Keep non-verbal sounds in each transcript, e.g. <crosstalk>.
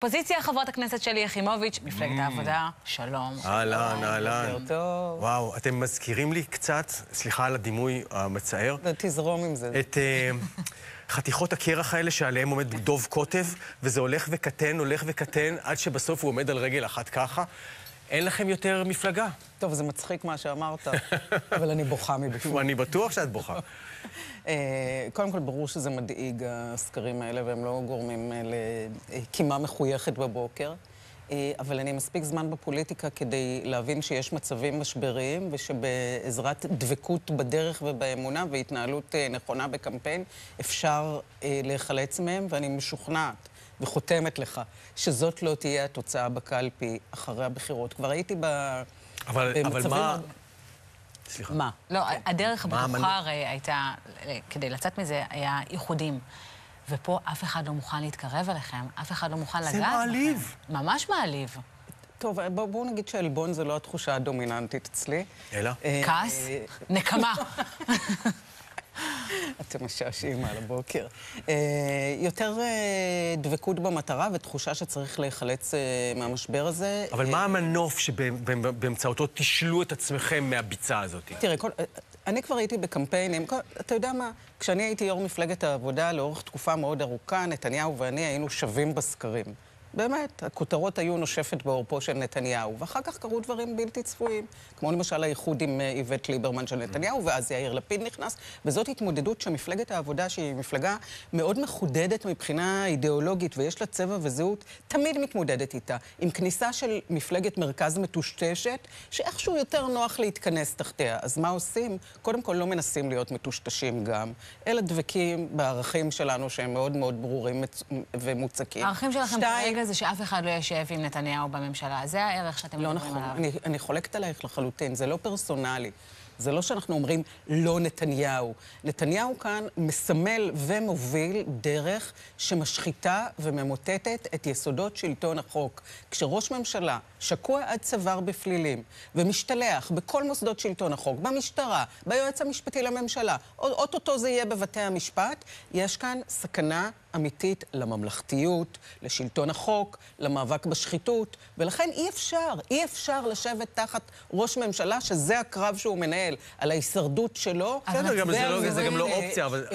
פוזיציה חברת הכנסת שלי יחימוביץ', מפלגת העבודה, שלום. אהלן, אהלן. וואו, אתם מזכירים לי קצת, סליחה על הדימוי המצער, תזרום עם זה. את אה, חתיכות הקרח האלה שעליהם עומד דוב קוטב, וזה הולך וקטן, הולך וקטן, עד שבסוף הוא עומד על רגל אחת ככה. אין לכם יותר מפלגה. טוב, זה מצחיק מה שאמרת, <laughs> אבל אני בוכה מבפנים. אני בטוח שאת בוכה. <laughs> אה, קודם כל, ברור שזה מדאיג, הסקרים האלה, והם לא גורמים אה, לקימה מחויכת בבוקר. אה, אבל אני מספיק זמן בפוליטיקה כדי להבין שיש מצבים משבריים, ושבעזרת דבקות בדרך ובאמונה והתנהלות נכונה בקמפיין, אפשר להיחלץ מהם, ואני משוכנעת וחותמת לך שזאת לא תהיה התוצאה בקלפי אחרי הבחירות. כבר הייתי ב... אבל, אבל מה... סליחה. מה? לא, הדרך הבטוחה הרי הייתה, כדי לצאת מזה, היה איחודים. ופה אף אחד לא מוכן להתקרב אליכם, אף אחד לא מוכן לגעת. זה מעליב. ממש מעליב. טוב, בואו בוא נגיד שעלבון זה לא התחושה הדומיננטית אצלי. אלא? כעס? נקמה. <laughs> אתם משעשעים על הבוקר. אה, יותר אה, דבקות במטרה ותחושה שצריך להיחלץ אה, מהמשבר הזה. אבל מה המנוף שבאמצעותו תשלו את עצמכם מהביצה הזאת? תראה, אני כבר הייתי בקמפיינים, אתה יודע מה? כשאני הייתי יו"ר מפלגת העבודה לאורך תקופה מאוד ארוכה, נתניהו ואני היינו שווים בסקרים. באמת, הכותרות היו נושפת בעורפו של נתניהו, ואחר כך קרו דברים בלתי צפויים, כמו למשל האיחוד עם אה, איווט ליברמן של נתניהו, ואז יאיר לפיד נכנס, וזאת התמודדות שמפלגת העבודה, שהיא מפלגה מאוד מחודדת מבחינה אידיאולוגית, ויש לה צבע וזהות, תמיד מתמודדת איתה, עם כניסה של מפלגת מרכז מטושטשת, שאיכשהו יותר נוח להתכנס תחתיה. אז מה עושים? קודם כל לא מנסים להיות מטושטשים גם, אלא דבקים בערכים שלנו שהם מאוד מאוד ברורים ומוצקים. הערכים שלכם. כרגע זה שאף אחד לא יושב עם נתניהו בממשלה. זה הערך שאתם לא מדברים נכון. עליו. אני, אני חולקת עלייך לחלוטין, זה לא פרסונלי. זה לא שאנחנו אומרים לא נתניהו. נתניהו כאן מסמל ומוביל דרך שמשחיתה וממוטטת את יסודות שלטון החוק. כשראש ממשלה שקוע עד צוואר בפלילים ומשתלח בכל מוסדות שלטון החוק, במשטרה, ביועץ המשפטי לממשלה, אוטוטו זה יהיה בבתי המשפט, יש כאן סכנה אמיתית לממלכתיות, לשלטון החוק, למאבק בשחיתות, ולכן אי אפשר, אי אפשר לשבת תחת ראש ממשלה שזה הקרב שהוא מנהל, על ההישרדות שלו. בסדר, גם זה, לא, זה גם לא אופציה, אבל...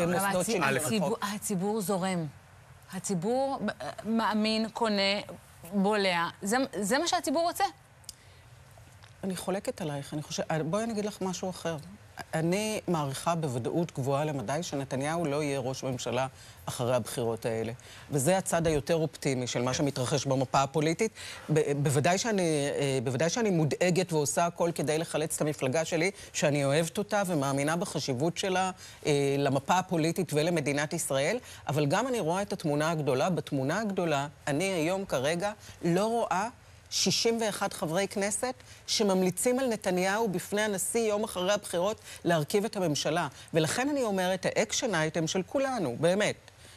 הציבור, הציבור זורם. הציבור מאמין, קונה, בולע. זה, זה מה שהציבור רוצה. אני חולקת עלייך. אני חושב... בואי אני אגיד לך משהו אחר. אני מעריכה בוודאות גבוהה למדי שנתניהו לא יהיה ראש ממשלה אחרי הבחירות האלה. וזה הצד היותר אופטימי של מה שמתרחש במפה הפוליטית. בוודאי שאני, אה, בוודאי שאני מודאגת ועושה הכל כדי לחלץ את המפלגה שלי, שאני אוהבת אותה ומאמינה בחשיבות שלה אה, למפה הפוליטית ולמדינת ישראל, אבל גם אני רואה את התמונה הגדולה. בתמונה הגדולה, אני היום כרגע לא רואה 61 חברי כנסת שממליצים על נתניהו בפני הנשיא יום אחרי הבחירות להרכיב את הממשלה. ולכן אני אומרת, ה action item של כולנו, באמת.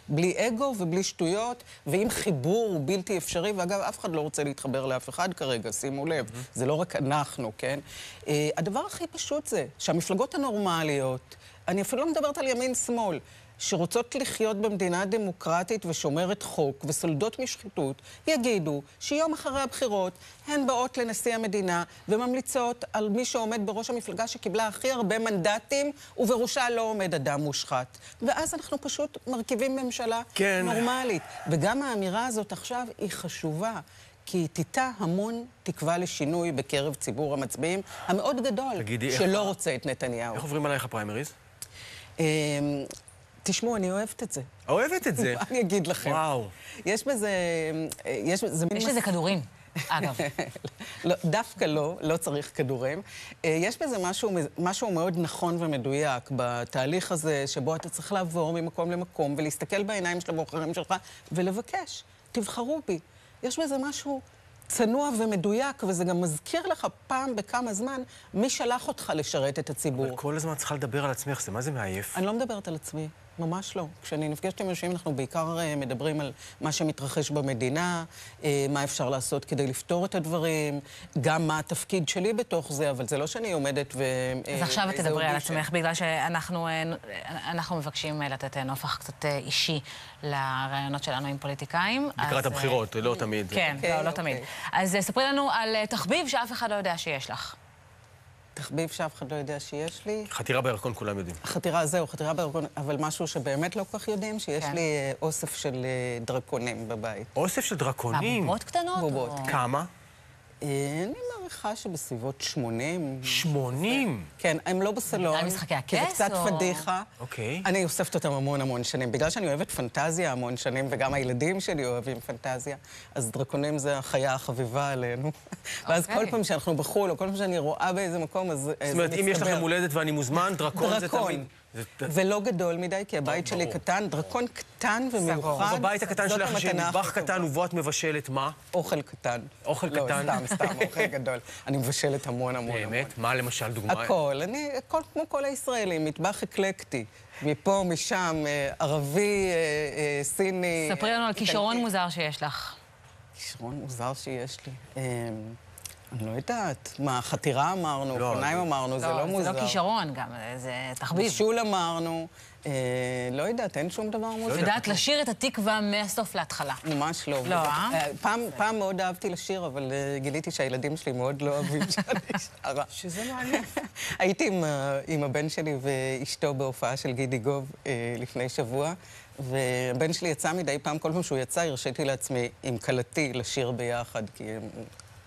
בלי אגו ובלי שטויות, ועם חיבור הוא בלתי אפשרי, ואגב, אף אחד לא רוצה להתחבר לאף אחד כרגע, שימו לב, mm-hmm. זה לא רק אנחנו, כן? Uh, הדבר הכי פשוט זה שהמפלגות הנורמליות, אני אפילו לא מדברת על ימין-שמאל, שרוצות לחיות במדינה דמוקרטית ושומרת חוק וסולדות משחיתות, יגידו שיום אחרי הבחירות הן באות לנשיא המדינה וממליצות על מי שעומד בראש המפלגה שקיבלה הכי הרבה מנדטים ובראשה לא עומד אדם מושחת. ואז אנחנו פשוט מרכיבים ממשלה כן. נורמלית. וגם האמירה הזאת עכשיו היא חשובה. כי היא תיטע המון תקווה לשינוי בקרב ציבור המצביעים המאוד גדול, תגידי, שלא איך... רוצה את נתניהו. איך עוברים עלייך הפריימריז? אמ, תשמעו, אני אוהבת את זה. אוהבת את זה? מה <laughs> אני אגיד לכם? וואו. יש בזה... יש, זה יש לזה כדורים. אגב. <laughs> לא, דווקא לא, לא צריך כדורים. אה, יש בזה משהו, משהו מאוד נכון ומדויק בתהליך הזה, שבו אתה צריך לעבור ממקום למקום ולהסתכל בעיניים של הבוחרים שלך ולבקש, תבחרו בי. יש בזה משהו צנוע ומדויק, וזה גם מזכיר לך פעם בכמה זמן מי שלח אותך לשרת את הציבור. אבל כל הזמן צריכה לדבר על עצמך, זה מה זה מעייף? אני לא מדברת על עצמי. ממש לא. כשאני נפגשת עם אנשים, אנחנו בעיקר אה, מדברים על מה שמתרחש במדינה, אה, מה אפשר לעשות כדי לפתור את הדברים, גם מה התפקיד שלי בתוך זה, אבל זה לא שאני עומדת ו... אז עכשיו איזה תדברי על. עצמך, בגלל שאנחנו אה, אנחנו מבקשים אה, לתת אה, נופח קצת אה, אישי לרעיונות שלנו עם פוליטיקאים. לקראת אז, אה, הבחירות, לא תמיד. כן, אוקיי, לא, לא אוקיי. תמיד. אז אה, ספרי לנו על אה, תחביב שאף אחד לא יודע שיש לך. תחביב שאף אחד לא יודע שיש לי. חתירה בירקון כולם יודעים. חתירה, זהו, חתירה בארגון, אבל משהו שבאמת לא כל כך יודעים, שיש כן. לי אה, אוסף של אה, דרקונים בבית. אוסף של דרקונים. מהבובות קטנות? בובות. או- כמה? אני מעריכה שבסביבות 80. 80. כן, הם לא בסלון. על משחקי כי זה הכס, קצת פדיחה. אוקיי. אני אוספת אותם המון המון שנים. בגלל שאני אוהבת פנטזיה המון שנים, וגם הילדים שלי אוהבים פנטזיה, אז דרקונים זה החיה החביבה עלינו. ואז אוקיי. כל פעם שאנחנו בחו"ל, או כל פעם שאני רואה באיזה מקום, אז אה, זאת אומרת, אם יש לכם הולדת ואני מוזמן, דרקון זה דרקון. תמיד... ולא גדול מדי, כי הבית שלי. קטן, דרקון קטן ומיוחד. בבית הקטן זאת שלך הכי קטן. ובו את מבשלת מה? אוכל קטן. אוכל לא, קטן? סתם, סתם, אוכל <laughs> גדול. אני מבשלת המון המון המון. באמת? מה למשל דוגמה? הכל. אני, הכל כמו כל הישראלים, מטבח אקלקטי. מפה, משם, אה, ערבי, אה, אה, סיני. ספרי לנו על. כישרון מוזר שיש לך. כישרון מוזר שיש לי. אה, אני לא יודעת. מה, חתירה אמרנו, לא, אופניים זה- אמרנו, זה לא מוזר. זה לא כישרון גם, זה תחביב. בישול אמרנו. אה, לא יודעת, אין שום דבר מוזר. יודעת לשיר את התקווה מהסוף להתחלה. ממש לא. לא, אה? פעם, פעם מאוד אהבתי לשיר, אבל אה, גיליתי שהילדים שלי מאוד לא אוהבים <laughs> שאני שרה. שזה מעניין. <laughs> הייתי עם, הבן שלי ואשתו בהופעה של גידי גוב אה, לפני שבוע, והבן שלי יצא מדי פעם, כל פעם שהוא יצא, הרשיתי לעצמי עם כלתי לשיר ביחד, כי הם...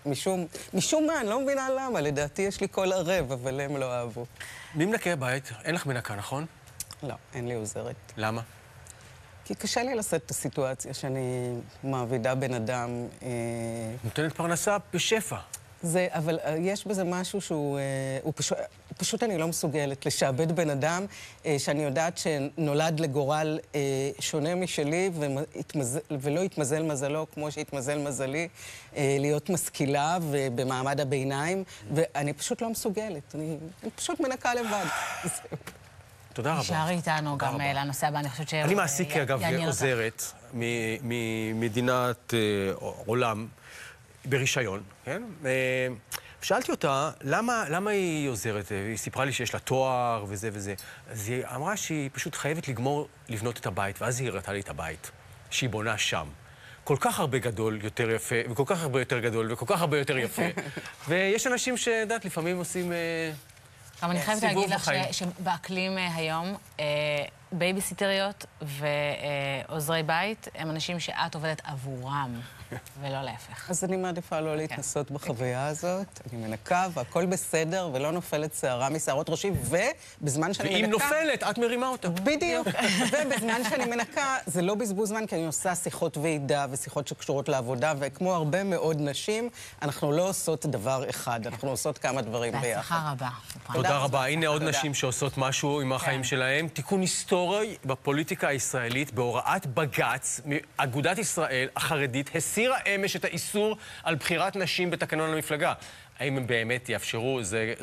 משום, משום מה, אני לא מבינה למה, לדעתי יש לי קול ערב, אבל הם לא אהבו. מי מנקה בית? אין לך מנקה, נכון? לא, אין לי עוזרת. למה? כי קשה לי לשאת את הסיטואציה שאני מעבידה בן אדם. אה, נותנת פרנסה בשפע. זה, אבל אה, יש בזה משהו שהוא... אה, הוא פשוט, פשוט אני לא מסוגלת לשעבד בן אדם אה, שאני יודעת שנולד לגורל אה, שונה משלי והתמז, ולא התמזל מזלו כמו שהתמזל מזלי, אה, להיות משכילה ובמעמד הביניים, ואני פשוט לא מסוגלת. אני, אני פשוט מנקה לבד. <laughs> תודה רבה. תישארי איתנו גם רבה. אה, לנושא הבא, אני חושבת ש... אני מעסיק, אה, אגב. עוזרת מ- ממדינת אה, עולם ברישיון, כן? שאלתי אותה, למה, למה היא עוזרת? היא סיפרה לי שיש לה תואר וזה וזה. אז היא אמרה שהיא פשוט חייבת לגמור לבנות את הבית, ואז היא הראתה לי את הבית, שהיא בונה שם. כל כך הרבה גדול יותר יפה, וכל כך הרבה יותר גדול, וכל כך הרבה יותר יפה. <laughs> ויש אנשים שאת לפעמים עושים... אה, אבל אני חייבת להגיד לך שבאקלים אה, היום, אה, בייביסיטריות ועוזרי בית הם אנשים שאת עובדת עבורם, ולא להפך. אז אני מעדיפה לא להתנסות בחוויה הזאת. אני מנקה והכל בסדר, ולא נופלת שערה משערות ראשי, ובזמן שאני מנקה... ואם נופלת, את מרימה אותה. בדיוק. <laughs> ובזמן שאני מנקה, זה לא בזבוז זמן, כי אני עושה שיחות ועידה ושיחות שקשורות לעבודה, וכמו הרבה מאוד נשים, אנחנו לא עושות דבר אחד, אנחנו עושות כמה דברים ביחד. בהצלחה רבה. תודה רבה. הנה עוד. נשים שעושות משהו עם החיים כן. שלהם. תיקון היסטורי בפוליטיקה הישראלית, בהוראת בג"ץ, אגודת ישראל החרדית הסירה אמש את האיסור על בחירת נשים בתקנון המפלגה. האם הם באמת יאפשרו? זה...